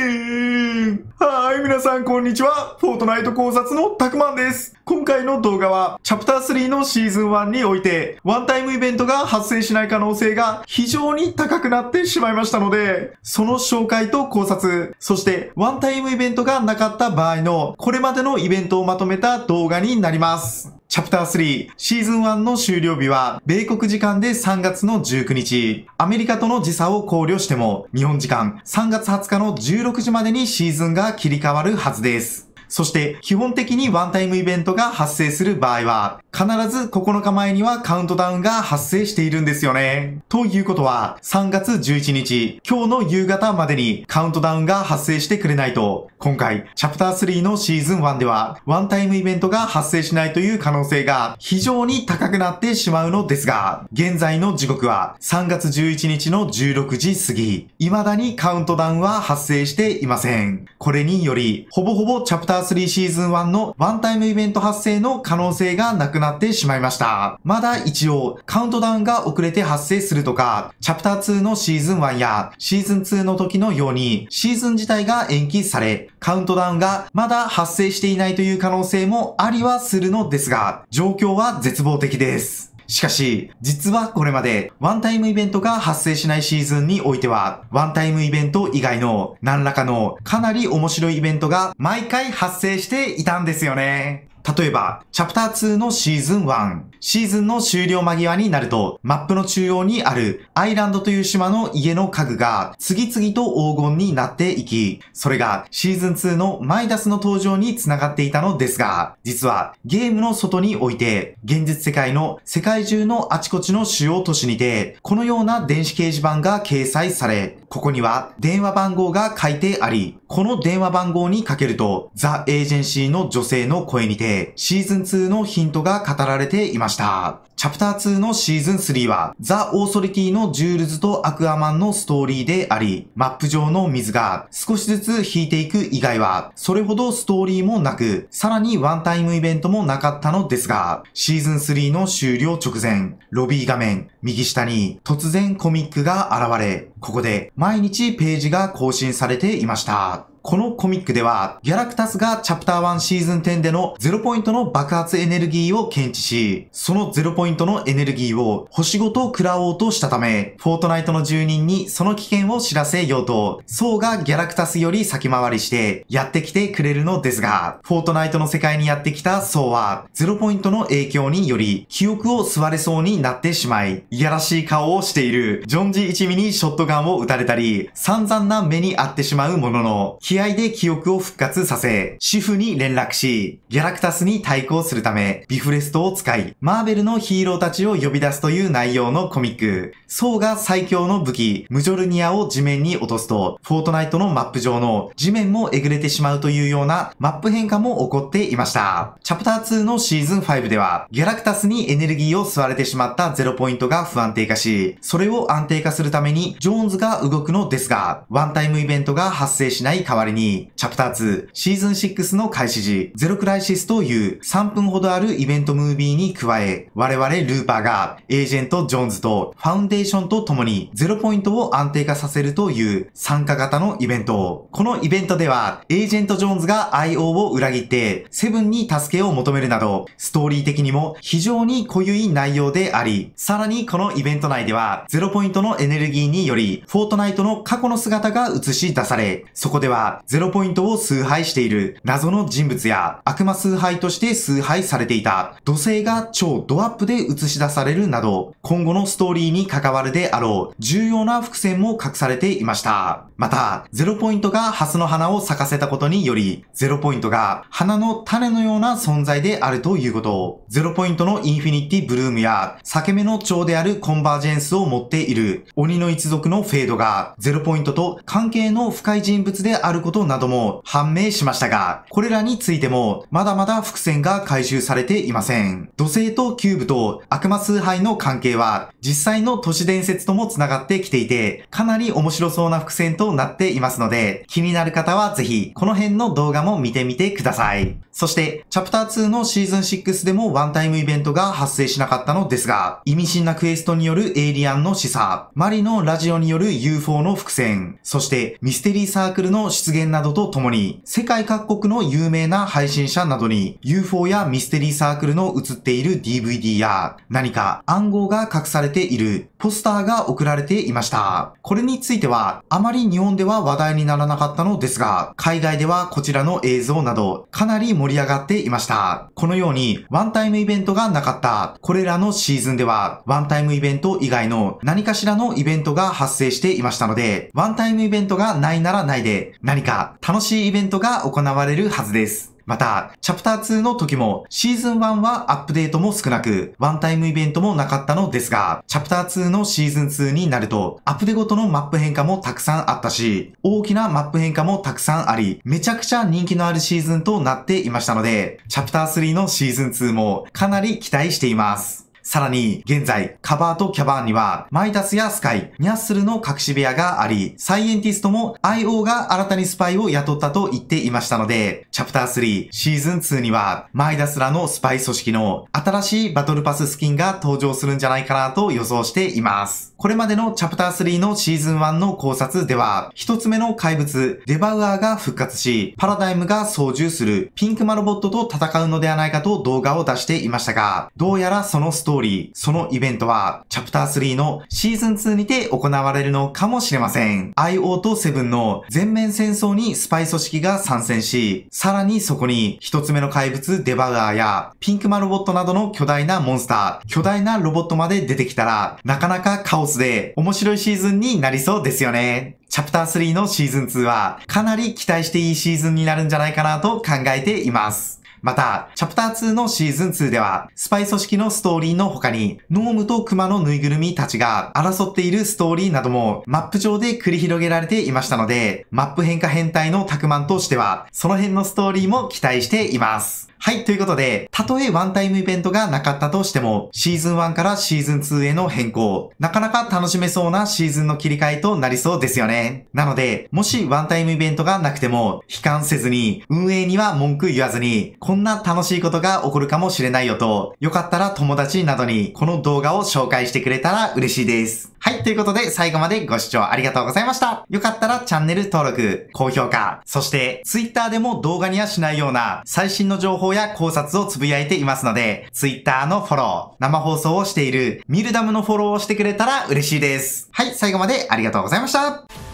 ーはい、皆さんこんにちは。フォートナイト考察のたくまんです。今回の動画は、チャプター3のシーズン1において、ワンタイムイベントが発生しない可能性が非常に高くなってしまいましたので、その紹介と考察、そしてワンタイムイベントがなかった場合のこれまでのイベントをまとめた動画になります。チャプター3、シーズン1の終了日は、米国時間で3月の19日。アメリカとの時差を考慮しても、日本時間3月20日の16時までにシーズンが切り替わるはずです。そして基本的にワンタイムイベントが発生する場合は、必ず9日前にはカウントダウンが発生しているんですよね。ということは、3月11日、今日の夕方までにカウントダウンが発生してくれないと、今回、チャプター3のシーズン1では、ワンタイムイベントが発生しないという可能性が非常に高くなってしまうのですが、現在の時刻は3月11日の16時過ぎ、未だにカウントダウンは発生していません。これにより、ほぼほぼチャプター3シーズン1のワンタイムイベント発生の可能性がなくなってしまいました。まだ一応、カウントダウンが遅れて発生するとか、チャプター2のシーズン1やシーズン2の時のように、シーズン自体が延期され、カウントダウンがまだ発生していないという可能性もありはするのですが、状況は絶望的です。しかし、実はこれまでワンタイムイベントが発生しないシーズンにおいては、ワンタイムイベント以外の何らかのかなり面白いイベントが毎回発生していたんですよね。例えば、チャプター2のシーズン1。シーズンの終了間際になると、マップの中央にあるアイランドという島の家の家具が次々と黄金になっていき、それがシーズン2のマイダスの登場につながっていたのですが、実はゲームの外において、現実世界の世界中のあちこちの主要都市にて、このような電子掲示板が掲載され、ここには電話番号が書いてあり、この電話番号にかけると、ザ・エージェンシーの女性の声にて、シーズン2のヒントが語られていますした。チャプター2のシーズン3は、ザ・オーソリティのジュールズとアクアマンのストーリーであり、マップ上の水が少しずつ引いていく以外は、それほどストーリーもなく、さらにワンタイムイベントもなかったのですが、シーズン3の終了直前、ロビー画面、右下に突然コミックが現れ、ここで毎日ページが更新されていました。このコミックでは、ギャラクタスがチャプター1シーズン10での0ポイントの爆発エネルギーを検知し、その0ポイントのエネルギーを星ごと食らおうとしたため、フォートナイトの住人にその危険を知らせようと、ソウがギャラクタスより先回りしてやってきてくれるのですが、フォートナイトの世界にやってきたソウは、0ポイントの影響により、記憶を吸われそうになってしまい、いやらしい顔をしている、ジョンジ一味にショットガンを撃たれたり、散々な目にあってしまうものの、気合で記憶を復活させ、主婦に連絡し、ギャラクタスに対抗するため、ビフレストを使い、マーベルのヒーローたちを呼び出すという内容のコミック。ソウが最強の武器、ムジョルニアを地面に落とすと、フォートナイトのマップ上の地面もえぐれてしまうというようなマップ変化も起こっていました。チャプター2のシーズン5では、ギャラクタスにエネルギーを吸われてしまったゼロポイントが不安定化し、それを安定化するためにジョーンズが動くのですが、ワンタイムイベントが発生しない代わりに、チャプター2、シーズン6の開始時、ゼロクライシスという3分ほどあるイベントムービーに加え、我々ルーパーがエージェント・ジョーンズとファウンデーションと共にゼロポイントを安定化させるという参加型のイベント。このイベントでは、エージェント・ジョーンズが IO を裏切って、セブンに助けを求めるなど、ストーリー的にも非常に濃ゆい内容であり、さらにこのイベント内では、ゼロポイントのエネルギーにより、フォートナイトの過去の姿が映し出され、そこではゼロポイントを崇拝している謎の人物や悪魔崇拝として崇拝されていた土星が超ドアップで映し出されるなど、今後のストーリーに関わるであろう重要な伏線も隠されていました。また、ゼロポイントがハスの花を咲かせたことにより、ゼロポイントが花の種のような存在であるということ、ゼロポイントのインフィニティブルームや裂け目の蝶であるコンバージェンスを持っている鬼の一族のフェードがゼロポイントと関係の深い人物であることなども判明しましたが、これらについても、まだまだ伏線が回収されていません。土星とキューブと悪魔崇拝の関係は、実際の都市伝説とも繋がってきていて、かなり面白そうな伏線となっていますので、気になる方はぜひ、この辺の動画も見てみてください。そして、チャプター2のシーズン6でもワンタイムイベントが発生しなかったのですが、意味深なクエストによるエイリアンの示唆、マリのラジオによる UFO の伏線、そしてミステリーサークルの出出現などとともに、世界各国の有名な配信者などに UFO やミステリーサークルの映っている DVD や何か暗号が隠されている。ポスターが送られていました。これについてはあまり日本では話題にならなかったのですが、海外ではこちらの映像などかなり盛り上がっていました。このようにワンタイムイベントがなかったこれらのシーズンではワンタイムイベント以外の何かしらのイベントが発生していましたので、ワンタイムイベントがないならないで何か楽しいイベントが行われるはずです。また、チャプター2の時もシーズン1はアップデートも少なく、ワンタイムイベントもなかったのですが、チャプター2のシーズン2になると、アップデごとのマップ変化もたくさんあったし、大きなマップ変化もたくさんあり、めちゃくちゃ人気のあるシーズンとなっていましたので、チャプター3のシーズン2もかなり期待しています。さらに、現在、カバーとキャバーンには、マイダスやスカイ、ニャッスルの隠し部屋があり、サイエンティストも IO が新たにスパイを雇ったと言っていましたので、チャプター3、シーズン2には、マイダスらのスパイ組織の新しいバトルパススキンが登場するんじゃないかなと予想しています。これまでのチャプター3のシーズン1の考察では、一つ目の怪物、デバウアーが復活し、パラダイムが操縦するピンクマロボットと戦うのではないかと動画を出していましたが、どうやらそのストーリーリー、そのイベントは、チャプター3のシーズン2にて行われるのかもしれません。IO とセブンの全面戦争にスパイ組織が参戦し、さらにそこに一つ目の怪物デバガーやピンクマロボットなどの巨大なモンスター、巨大なロボットまで出てきたら、なかなかカオスで面白いシーズンになりそうですよね。チャプター3のシーズン2はかなり期待していいシーズンになるんじゃないかなと考えています。また、チャプター2のシーズン2では、スパイ組織のストーリーの他に、ノームとクマのぬいぐるみたちが争っているストーリーなどもマップ上で繰り広げられていましたので、マップ変化変態のタクマンとしては、その辺のストーリーも期待しています。はい、ということで、たとえワンタイムイベントがなかったとしても、シーズン1からシーズン2への変更、なかなか楽しめそうなシーズンの切り替えとなりそうですよね。なので、もしワンタイムイベントがなくても、悲観せずに、運営には文句言わずに、こんな楽しいことが起こるかもしれないよと、よかったら友達などにこの動画を紹介してくれたら嬉しいです。はい、ということで最後までご視聴ありがとうございました。よかったらチャンネル登録、高評価、そして Twitter でも動画にはしないような最新の情報報や考察をつぶやいていますので、Twitter のフォロー、生放送をしているミルダムのフォローをしてくれたら嬉しいです。はい、最後までありがとうございました。